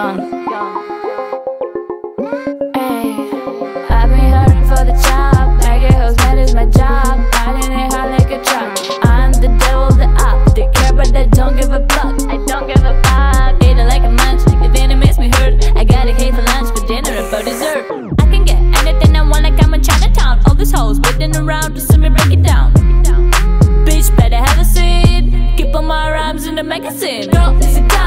young. Hey, I've been hurting for the job. I get hoes mad is my job. Riding it high like a truck. I'm the devil, the op. They care, but they don't give a fuck. I don't give a fuck. Eating like a munch, like the venom makes me hurt. I got a hate for lunch, for dinner and for dessert. I can get anything I want, like I'm in Chinatown. All these hoes waiting around to see me break it down. Bitch, better have a seat. Keep all my rhymes in the magazine. Girl, it's a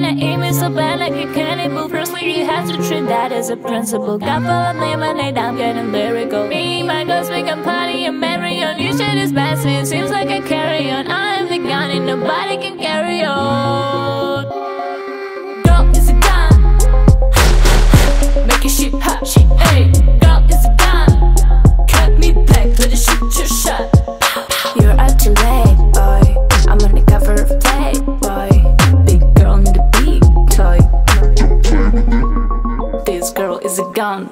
wanna aim it so bad like a cannibal Firstly, you have to treat that as a principle. Got full of lemonade, I'm getting lyrical. Me, my girls, we can party and marry on You shit is bad, girl is a gun.